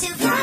to fly.